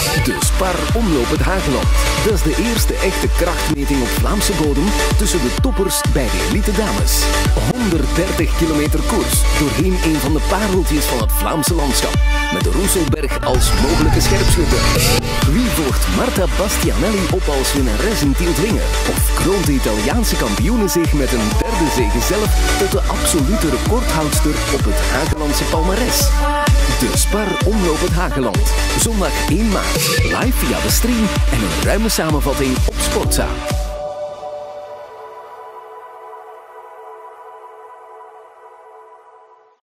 De Spar Omloop het Hageland. Dat is de eerste echte krachtmeting op Vlaamse bodem tussen de toppers bij de elite dames. 130 kilometer koers doorheen een van de pareltjes van het Vlaamse landschap. Met de Roeselberg als mogelijke scherpschutter. Wie volgt Marta Bastianelli op als winnares in Tieltwingen? Of kroont de Italiaanse kampioene zich met een derde zege zelf tot de absolute recordhoudster op het Hagelandse palmares? De Spar Omloop het Hageland. Zondag 1 maart. Live via de stream en een ruime samenvatting op Sportza.